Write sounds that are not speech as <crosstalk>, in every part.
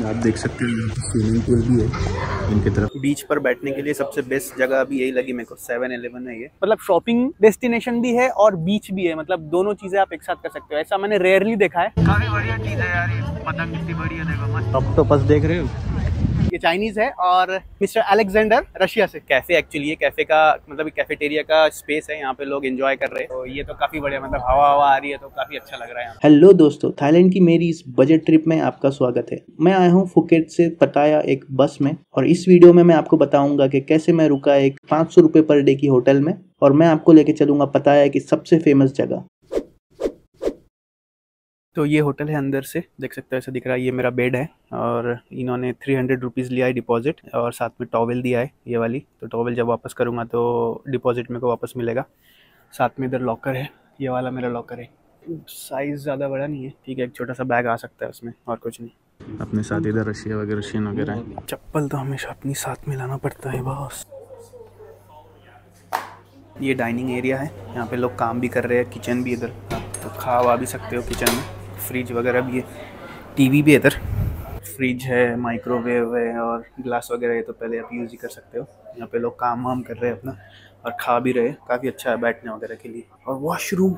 आप देख सकते हैं स्विमिंग पूल भी है इनके तरफ़। बीच पर बैठने के लिए सबसे बेस्ट जगह अभी यही लगी मेरे को सेवन इलेवन है ये। मतलब शॉपिंग डेस्टिनेशन भी है और बीच भी है मतलब दोनों चीज़ें आप एक साथ कर सकते हो। ऐसा मैंने रेयरली देखा है। काफ़ी बढ़िया चीज़ है यार ये पतंग कितनी बढ़िया देखो मस्त। ऑक्टोपस देख रहे हो? ये चाइनीज़ है और मिस्टर अलेक्जेंडर रशिया से। कैफ़े एक्चुअली ये कैफ़े का मतलब कैफेटेरिया का स्पेस है यहाँ पे लोग एंजॉय कर रहे हैं। तो ये तो काफ़ी बढ़िया मतलब हवा हवा आ रही है तो काफ़ी अच्छा लग रहा है हेलो दोस्तों थाईलैंड की मेरी इस बजट ट्रिप में आपका स्वागत है। मैं आया हूँ फुकेट से पटाया एक बस में और इस वीडियो में मैं आपको बताऊँगा कि कैसे मैं रुका एक पाँच सौ रुपये पर डे की होटल में और मैं आपको लेके चलूँगा पटाया की सबसे फ़ेमस जगह। तो ये होटल है अंदर से देख सकते हो ऐसा दिख रहा है ये मेरा बेड है और इन्होंने थ्री हंड्रेड रुपीज़ लिया है डिपॉजिट और साथ में टॉवल दिया है ये वाली। तो टॉवल जब वापस करूँगा तो डिपॉजिट मेरे को वापस मिलेगा। साथ में इधर लॉकर है ये वाला मेरा लॉकर है। साइज़ ज़्यादा बड़ा नहीं है ठीक है एक छोटा सा बैग आ सकता है उसमें और कुछ नहीं। अपने साथ इधर रशिया वगैरह रशियन वगैरह है। चप्पल तो हमेशा अपनी साथ में लाना पड़ता है बॉस। ये डाइनिंग एरिया है यहाँ पे लोग काम भी कर रहे हैं किचन भी इधर। हाँ, तो खा वा भी सकते हो किचन में। फ्रिज वगैरह भी है, टीवी भी है इधर। फ्रिज है, माइक्रोवेव है और ग्लास वगैरह, ये तो पहले आप यूज़ ही कर सकते हो। यहाँ पे लोग काम वाम कर रहे हैं अपना। और खा भी रहे काफ़ी अच्छा है बैठने वगैरह के लिए। और वॉशरूम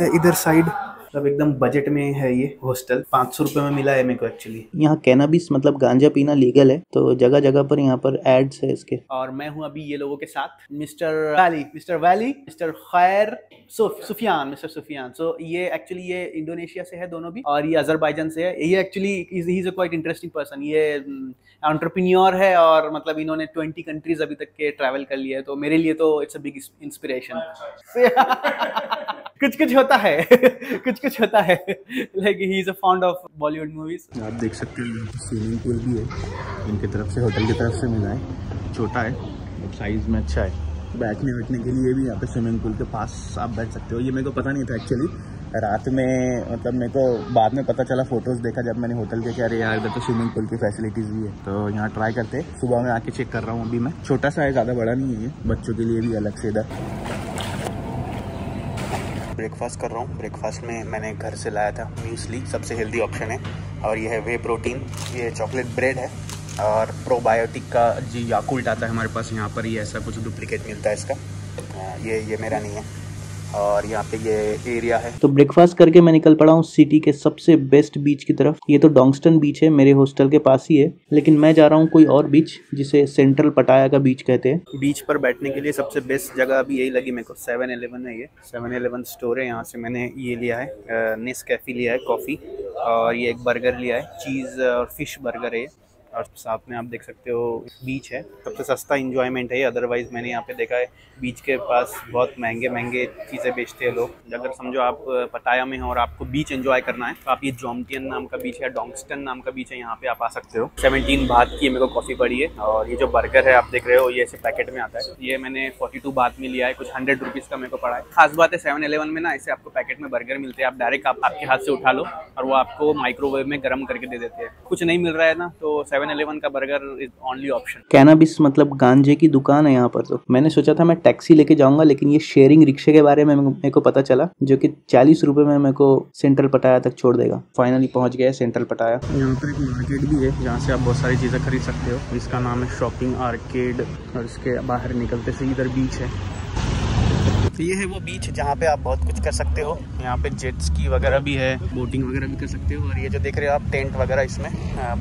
है इधर साइड मतलब एकदम बजट में है ये हॉस्टल पाँच सौ रुपये में मिला है मेरे को एक्चुअली यहाँ कैनाबिस मतलब गांजा पीना लीगल है तो जगह जगह पर यहाँ पर एड्स है इसके। और मैं हूँ अभी ये लोगों के साथ Mr Wali Mr Wali Mr Khair Sufiyan Mr Sufiyan सो ये एक्चुअली ये इंडोनेशिया से है दोनों भी और ये अजरबैजान से है। ये actually he is a quite interesting person ये एंटरप्रेन्योर है और मतलब इन्होंने ट्वेंटी कंट्रीज़ अभी तक के ट्रैवल कर लिया है। तो मेरे लिए तो इट्स अ बिग इंस्पिरेशन कुछ कुछ होता है। कुछ कुछ होता है। Like he is a fond of Bollywood movies आप देख सकते हैं स्विमिंग पूल भी है। इनकी तरफ़ से होटल की तरफ़ से मिला है। छोटा है साइज़ में अच्छा है। बैठने बैठने के लिए भी यहाँ पे स्विमिंग पूल के पास आप बैठ सकते हो। ये मेरे को पता नहीं था एक्चुअली रात में मतलब मेरे को बाद में पता चला फ़ोटोज़ देखा जब मैंने होटल के अरे यार, इधर तो स्विमिंग पूल की फैसिलिटीज़ भी है। तो यहाँ ट्राई करते, सुबह में आके चेक कर रहा हूँ अभी मैं। छोटा सा है, ज़्यादा बड़ा नहीं है बच्चों के लिए भी अलग से इधर। ब्रेकफास्ट कर रहा हूँ। ब्रेकफास्ट में मैंने घर से लाया था म्यूसली सबसे हेल्दी ऑप्शन है। और ये है वे प्रोटीन ये चॉकलेट ब्रेड है। और प्रोबायोटिक का जी याकुल्ट आता है हमारे पास, यहाँ पर ये ऐसा कुछ डुप्लीकेट मिलता है इसका। ये ये मेरा नहीं है। और यहाँ पे ये एरिया है। तो ब्रेकफास्ट करके मैं निकल पड़ा हूँ सिटी के सबसे बेस्ट बीच की तरफ़। ये तो डोंगस्टन बीच है मेरे हॉस्टल के पास ही है। लेकिन मैं जा रहा हूँ कोई और बीच जिसे सेंट्रल पटाया का बीच कहते हैं। बीच पर बैठने के लिए सबसे बेस्ट जगह अभी यही लगी मेरे को। सेवन एलेवन है ये। सेवन एलेवन स्टोर है यहाँ से मैंने ये लिया है। नेस कैफी लिया है कॉफ़ी और ये एक बर्गर लिया है। चीज़ और फ़िश बर्गर है और साथ में आप देख सकते हो बीच है। सबसे सस्ता इंजॉयमेंट है अदरवाइज़ मैंने यहाँ पे देखा है बीच के पास बहुत महँगे महँगे चीज़ें बेचते हैं लोग। अगर समझो आप पटाया में हो और आपको बीच एंजॉय करना है तो आप ये जोमटियन नाम का बीच है डोंगस्टन नाम का बीच है, यहाँ पे आप आ सकते हो। सेवनटीन बात की मेरे को कॉफ़ी पड़ी है, और ये जो बर्गर है, आप देख रहे हो, ये ऐसे पैकेट में आता है। ये मैंने फोर्टी टू में लिया है, कुछ हंड्रेड रुपीज़ का मेरे को पड़ा है। खास बात है सेवन एलेवन में ना, ऐसे आपको पैकेट में बर्गर मिलते हैं, आप डायरेक्ट आप आपके हाथ से उठा लो, और वो आपको माइक्रोवेव में गर्म करके दे देते हैं। कुछ नहीं मिल रहा है ना तो सेवन एलेवन का burger is only option cannabis मतलब गांजे की दुकान है यहाँ पर तो। मैंने सोचा था मैं टैक्सी लेके जाऊँगा लेकिन ये शेयरिंग रिक्शे के बारे में मेरे को पता चला जो कि चालीस रुपए में मेरे को सेंट्रल पटाया तक छोड़ देगा। फाइनली पहुँच गया सेंट्रल पटाया। यहाँ पर एक मार्केट भी है जहाँ से आप बहुत सारी चीज़ें खरीद सकते हो इसका नाम है शॉपिंग आर्केड और इसके बाहर निकलते से इधर बीच है। तो ये है वो बीच जहाँ पे आप बहुत कुछ कर सकते हो। यहाँ पे जेट्स की वगैरह भी है बोटिंग वगैरह भी कर सकते हो और ये जो देख रहे हो आप टेंट वगैरह इसमें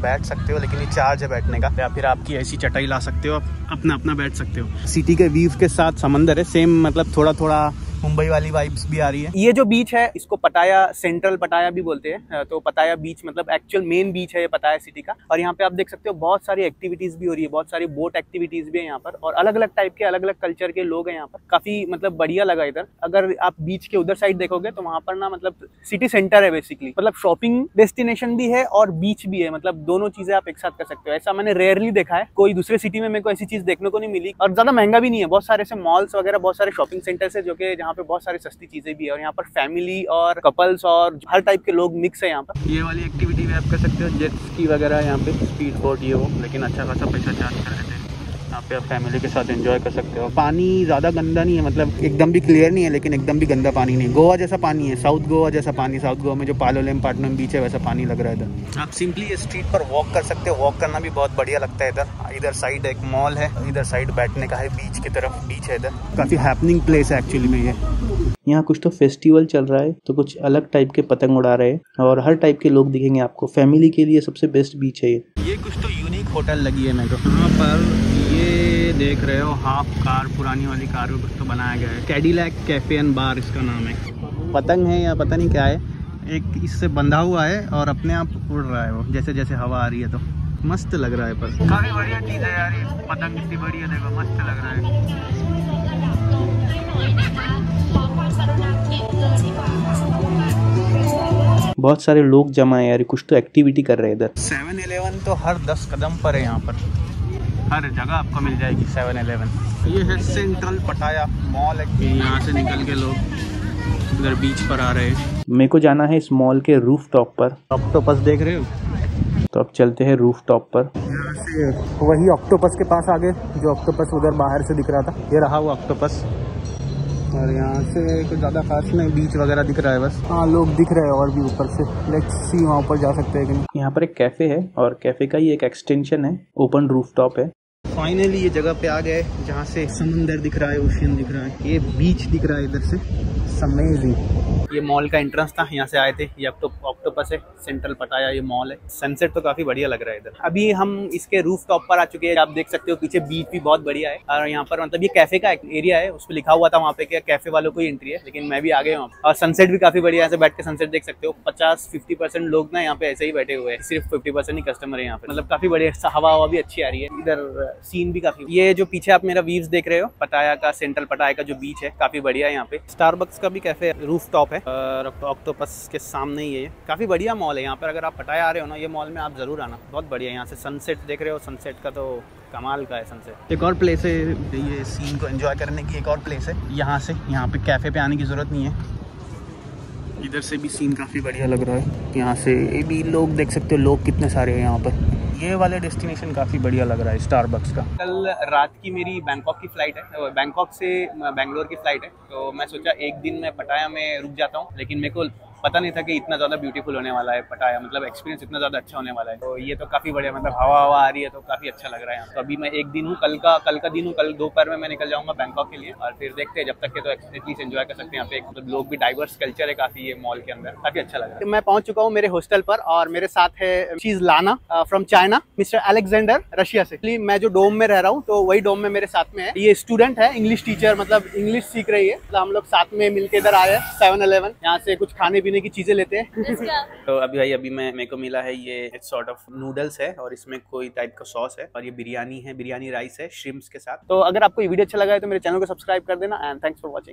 बैठ सकते हो, लेकिन ये चार्ज है बैठने का। या फिर आपकी ऐसी चटाई ला सकते हो, आप अपना अपना बैठ सकते हो। सिटी के व्यूज़ के साथ समंदर है सेम मतलब थोड़ा थोड़ा मुंबई वाली वाइब्स भी आ रही है। ये जो बीच है, इसको पटाया सेंट्रल पटाया भी बोलते हैं। तो पटाया बीच मतलब एक्चुअल मेन बीच है ये पटाया सिटी का। और यहाँ पे आप देख सकते हो, बहुत सारी एक्टिविटीज़ भी हो रही है, बहुत सारी बोट एक्टिविटीज़ भी है यहाँ पर। और अलग अलग टाइप के अलग अलग कल्चर के लोग हैं यहाँ पर। काफ़ी मतलब बढ़िया लगा इधर। अगर आप बीच के उधर साइड देखोगे तो वहाँ पर ना मतलब सिटी सेंटर है बेसिकली मतलब शॉपिंग डेस्टिनेशन भी है और बीच भी है। मतलब दोनों चीज़ें आप एक साथ कर सकते हो। ऐसा मैंने रेयरली देखा है। कोई दूसरे सिटी में मेरे को ऐसी चीज़ देखने को नहीं मिली। और ज़्यादा महँगा भी नहीं है। बहुत सारे ऐसे मॉल्स वगैरह, बहुत सारे शॉपिंग सेंटर्स है जो कि जहाँ पे बहुत सारी सस्ती चीज़ें भी है और यहाँ पर फैमिली और कपल्स और हर टाइप के लोग मिक्स है यहाँ पर। ये वाली एक्टिविटी भी आप कर सकते हो जेट्स की वगैरह यहाँ पे स्पीड बोट ये हो लेकिन अच्छा खासा पैसा चार्ज कर देते हैं यहाँ आप फैमिली के साथ एंजॉय कर सकते हो। पानी ज़्यादा गंदा नहीं है मतलब एकदम भी क्लियर नहीं है लेकिन एकदम भी गंदा पानी नहीं। गोवा जैसा पानी है साउथ गोवा जैसा पानी साउथ गोवा में जो पालोलेम पाटनम बीच है वैसा पानी लग रहा है इधर। आप सिंपली स्ट्रीट पर वॉक कर सकते हो। वॉक करना भी बहुत बढ़िया लगता है इधर। इधर साइड एक मॉल है इधर साइड बैठने का है बीच की तरफ़ बीच है इधर। काफ़ी हैपनिंग प्लेस है एक्चुअली में ये। यहाँ कुछ तो फेस्टिवल चल रहा है तो कुछ अलग टाइप के पतंग उड़ा रहे हैं और हर टाइप के लोग दिखेंगे आपको। फैमिली के लिए सबसे बेस्ट बीच है ये। ये कुछ तो यूनिक होटल लगी है मेरे को। यहाँ पर देख रहे हो, हाफ़ कार, पुरानी वाली कार कुछ तो बनाया गया है। कैडीलैक कैफ़े एंड बार इसका नाम है। पतंग है या पता नहीं क्या है, एक इससे बंधा हुआ है और अपने आप उड़ रहा है वो जैसे जैसे हवा आ रही है तो। मस्त लग रहा है पर। काफ़ी बढ़िया चीज़ है यार पतंग कितनी बढ़िया देखो, मस्त लग रहा है। बहुत सारे लोग जमा है यार, कुछ तो एक्टिविटी कर रहे हैं इधर। सेवन इलेवन तो हर दस कदम पर है यहाँ पर। हर जगह आपको मिल जाएगी सेवन एलेवन ये है सेंट्रल पटाया मॉल है। यहाँ से निकल के लोग इधर बीच पर आ रहे हैं। मेरे को जाना है इस मॉल के रूफ टॉप पर। ऑक्टोपस देख रहे हो? तो अब चलते हैं रूफ टॉप पर वही ऑक्टोपस के पास आ गए जो ऑक्टोपस उधर बाहर से दिख रहा था। ये रहा वो ऑक्टोपस और यहाँ से कुछ ज़्यादा खास नहीं बीच वगैरह दिख रहा है बस। हाँ लोग दिख रहे हैं और भी ऊपर से। लेट्स सी वहाँ ऊपर जा सकते हैं कि यहाँ पर एक कैफ़े है और कैफ़े का ही एक एक्सटेंशन है ओपन रूफ टॉप है। फाइनली ये जगह पे आ गए जहाँ से समंदर दिख रहा है ओशियन दिख रहा है। ये बीच दिख रहा है इधर से। अमेजिंग ये मॉल का एंट्रेंस था, यहाँ से आए थे। ये ऑक्टोपस है सेंट्रल पटाया ये मॉल है। सनसेट तो काफ़ी बढ़िया लग रहा है इधर। अभी हम इसके रूफ टॉप पर आ चुके हैं। आप देख सकते हो, पीछे बीच भी बहुत बढ़िया है। और यहाँ पर मतलब ये कैफ़े का एरिया है, उस पर लिखा हुआ था वहाँ पे कैफ़े वालों को एंट्री है, लेकिन मैं भी आ गया हूँ और सनसेट भी काफ़ी बढ़िया है बैठ के सनसेट देख सकते हो। पचास फिफ्टी परसेंट लोग ना यहाँ पे ऐसे ही बैठे हुए हैं। सिर्फ़ फिफ्टी परसेंट ही कस्टमर है यहाँ पे। मतलब काफ़ी बढ़िया हवा हवा भी अच्छी आ रही है। इधर सीन भी काफ़ी ये जो पीछे आप मेरा व्यूज़ देख रहे हो, पटाया का सेंट्रल पटाया का जो बीच है, काफ़ी बढ़िया है यहाँ पे। स्टारबक्स का भी कैफ़े रूफ टॉप है। और ऑक्टोपस के सामने ही है काफ़ी बढ़िया मॉल है यहाँ पर, अगर आप पटाया आ रहे हो ना, ये मॉल में आप ज़रूर आना। बहुत बढ़िया यहाँ से। सनसेट देख रहे हो सनसेट का तो कमाल का है सनसेट एक और प्लेस है, ये सीन को एंजॉय करने की एक और प्लेस है। यहाँ से, यहाँ पे कैफ़े पे आने की ज़रूरत नहीं है। इधर से भी सीन काफ़ी बढ़िया लग रहा है। यहाँ से ये भी लोग देख सकते हो, लोग कितने सारे हैं यहाँ पर। ये वाले डेस्टिनेशन काफ़ी बढ़िया लग रहा है स्टारबक्स का। कल रात की मेरी बैंकॉक की फ़्लाइट है। बैंकॉक से बैंगलोर की फ़्लाइट है। तो मैं सोचा एक दिन मैं पटाया, में रुक जाता हूँ। लेकिन मेरे को पता नहीं था कि इतना ज़्यादा ब्यूटीफुल होने वाला है, पटाया मतलब एक्सपीरियंस इतना ज़्यादा अच्छा होने वाला है। तो ये तो काफ़ी बढ़िया मतलब हवा हवा आ रही है तो काफ़ी अच्छा लग रहा है तो अभी मैं एक दिन हूँ, कल का कल का दिन हूँ, कल दोपहर में मैं निकल जाऊँगा बैंकॉक के लिए और फिर देखते हैं, जब तक के तो एटलीस्ट एंजॉय कर सकते हैं यहाँ पे। मतलब लोग भी डाइवर्स कल्चर है काफ़ी ये मॉल के अंदर, काफ़ी अच्छा लग रहा है। मैं पहुँच चुका हूँ मेरे हॉस्टल पर और मेरे साथ है चीज़ लाना from China Mr Alexander Russia से। मैं जो डोम में रह रहा हूँ तो वही डोम में मेरे साथ में है। ये स्टूडेंट है इंग्लिश टीचर मतलब इंग्लिश सीख रही है। तो हम लोग साथ में मिलकर इधर आए सेवन अलेवन यहाँ से कुछ खाने पीने की चीज़ें लेते हैं। <laughs> तो अभी भाई अभी मैं मेरे को मिला है ये सॉर्ट ऑफ़ नूडल्स है और इसमें कोई टाइप का सॉस है और ये बिरयानी है बिरयानी राइस है श्रिम्स के साथ। तो अगर आपको ये वीडियो अच्छा लगा है तो मेरे चैनल को सब्सक्राइब कर देना एंड थैंक्स फॉर वॉचिंग